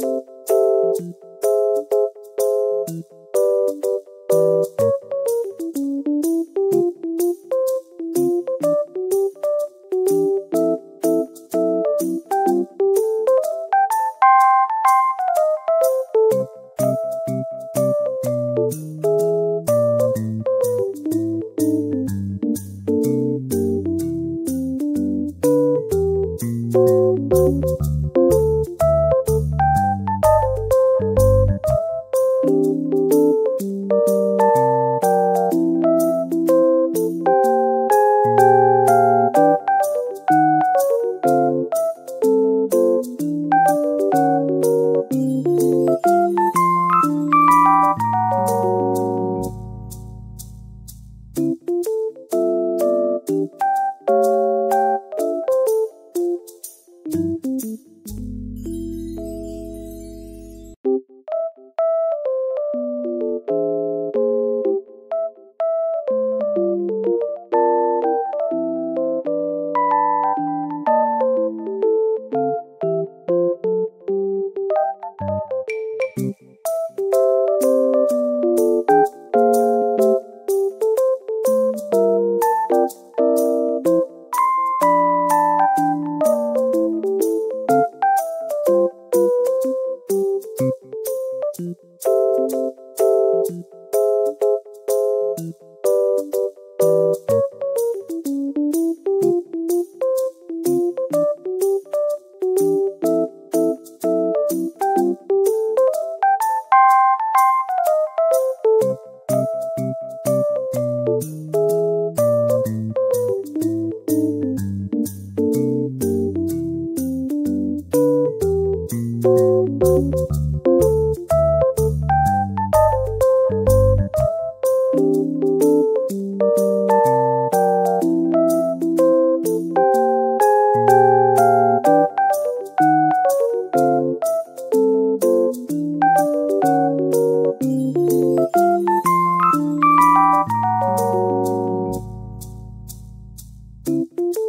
Thank you. 嗯嗯